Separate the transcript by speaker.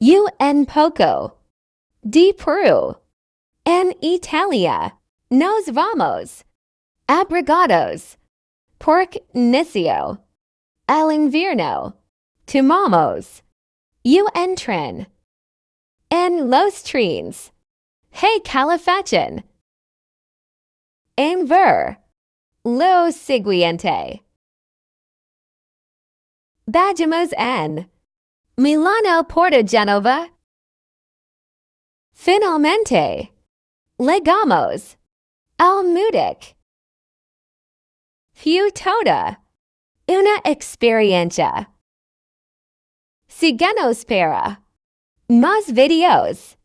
Speaker 1: un poco, di Peru, en Italia, nos vamos, abrigados, por inicio, al invierno, tomamos, un tren, en los trenes, hey calefachin, en ver, lo siguiente. Vayamos en Milano Porta Genova. Finalmente, legamos al Mudec. Múnich. Fue toda una experiencia. Síguenos para más videos.